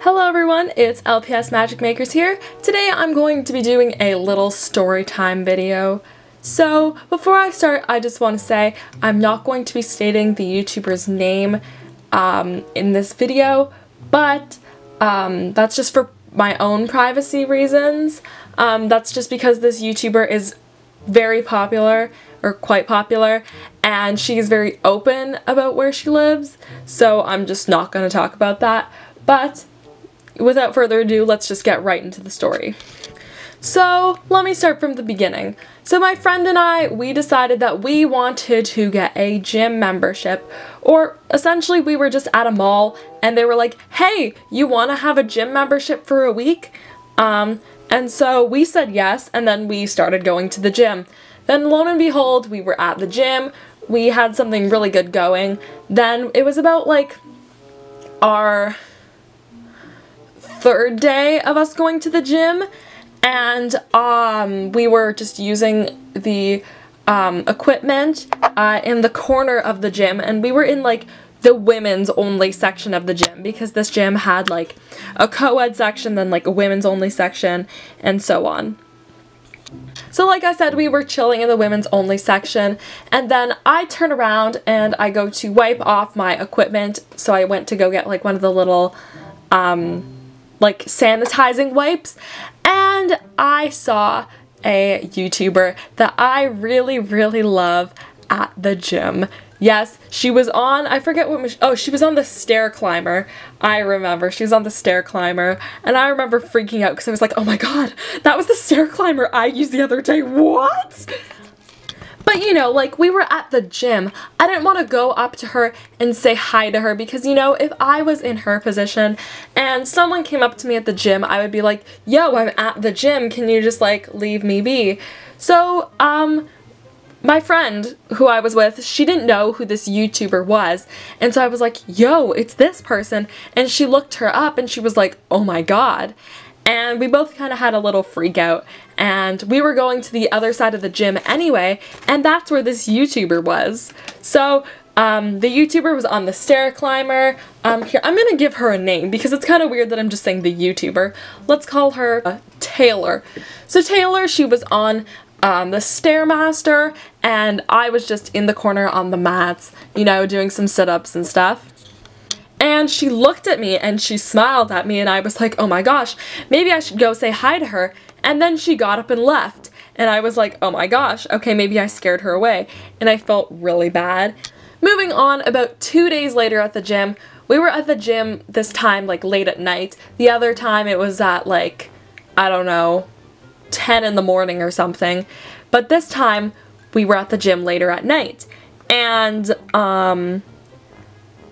Hello everyone, it's LPS Magic Makers here. Today I'm going to be doing a little story time video. So before I start, I just want to say I'm not going to be stating the YouTuber's name um, in this video, but um, that's just for my own privacy reasons. Um, that's just because this YouTuber is very popular or quite popular and she's very open about where she lives so I'm just not going to talk about that but without further ado let's just get right into the story. So let me start from the beginning. So my friend and I, we decided that we wanted to get a gym membership or essentially we were just at a mall and they were like, hey, you want to have a gym membership for a week? Um, and so we said yes and then we started going to the gym. Then lo and behold, we were at the gym. We had something really good going. Then it was about like our third day of us going to the gym and um, we were just using the um, equipment uh, in the corner of the gym and we were in like the women's only section of the gym because this gym had like a co-ed section then like a women's only section and so on. So like I said, we were chilling in the women's only section and then I turn around and I go to wipe off my equipment. So I went to go get like one of the little um, like sanitizing wipes and I saw a YouTuber that I really, really love at the gym. Yes, she was on, I forget what, oh, she was on the stair climber. I remember, she was on the stair climber, and I remember freaking out because I was like, oh my god, that was the stair climber I used the other day, what? But you know, like we were at the gym. I didn't want to go up to her and say hi to her because you know, if I was in her position and someone came up to me at the gym, I would be like, yo, I'm at the gym. Can you just like leave me be? So, um, my friend who I was with, she didn't know who this YouTuber was. And so I was like, yo, it's this person. And she looked her up and she was like, oh my god and we both kind of had a little freak out and we were going to the other side of the gym anyway and that's where this YouTuber was. So um, the YouTuber was on the stair climber. Um, here, I'm gonna give her a name because it's kind of weird that I'm just saying the YouTuber. Let's call her uh, Taylor. So Taylor, she was on um, the Stairmaster and I was just in the corner on the mats, you know, doing some sit-ups and stuff. And she looked at me and she smiled at me and I was like, oh my gosh, maybe I should go say hi to her. And then she got up and left. And I was like, oh my gosh, okay, maybe I scared her away. And I felt really bad. Moving on, about two days later at the gym, we were at the gym this time like late at night. The other time it was at like, I don't know, 10 in the morning or something. But this time we were at the gym later at night. And, um,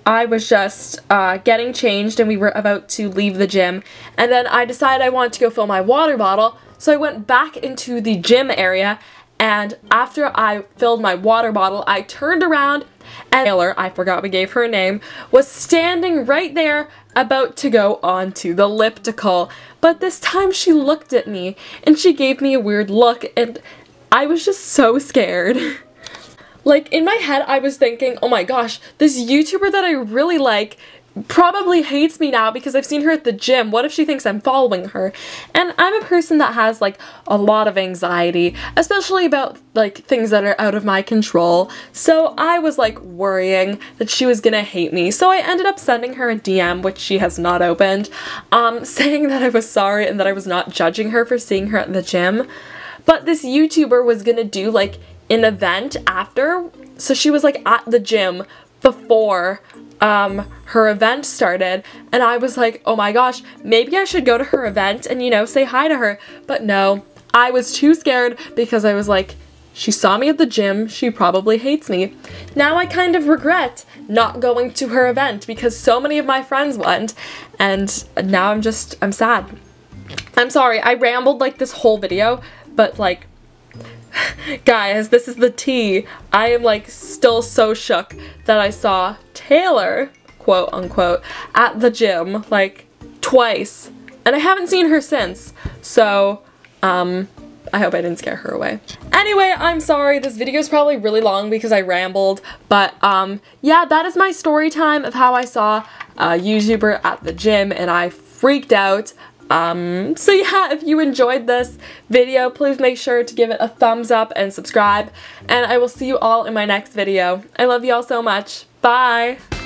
I was just uh, getting changed and we were about to leave the gym. And then I decided I wanted to go fill my water bottle. So I went back into the gym area and after I filled my water bottle I turned around and Taylor, I forgot we gave her a name, was standing right there about to go onto the elliptical. But this time she looked at me and she gave me a weird look and I was just so scared. Like, in my head, I was thinking, oh my gosh, this YouTuber that I really like probably hates me now because I've seen her at the gym. What if she thinks I'm following her? And I'm a person that has like a lot of anxiety, especially about like things that are out of my control. So I was like worrying that she was gonna hate me. So I ended up sending her a DM, which she has not opened, um, saying that I was sorry and that I was not judging her for seeing her at the gym. But this YouTuber was gonna do like an event after. So she was like at the gym before um, her event started and I was like, oh my gosh, maybe I should go to her event and you know, say hi to her. But no, I was too scared because I was like, she saw me at the gym, she probably hates me. Now I kind of regret not going to her event because so many of my friends went and now I'm just, I'm sad. I'm sorry, I rambled like this whole video, but like Guys, this is the tea. I am like still so shook that I saw Taylor, quote unquote, at the gym like twice. And I haven't seen her since. So, um, I hope I didn't scare her away. Anyway, I'm sorry, this video is probably really long because I rambled, but um, yeah, that is my story time of how I saw a YouTuber at the gym and I freaked out. Um, so yeah, if you enjoyed this video, please make sure to give it a thumbs up and subscribe, and I will see you all in my next video. I love you all so much. Bye!